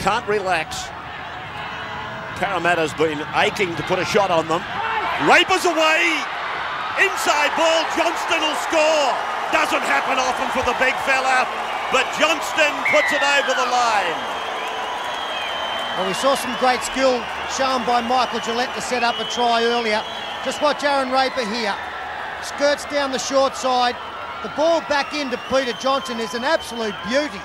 can't relax. Parramatta's been aching to put a shot on them. Raper's away. Inside ball, Johnston will score. Doesn't happen often for the big fella, but Johnston puts it over the line. Well, we saw some great skill shown by Michael Gillette to set up a try earlier. Just watch Aaron Raper here. Skirts down the short side. The ball back into Peter Johnston is an absolute beauty.